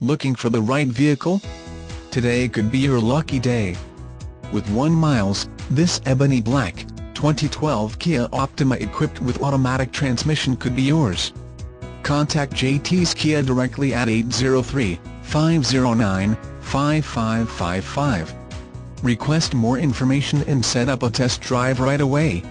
Looking for the right vehicle? Today could be your lucky day. With 1 miles, this ebony black, 2012 Kia Optima equipped with automatic transmission could be yours. Contact JT's Kia directly at 803-509-5555. Request more information and set up a test drive right away.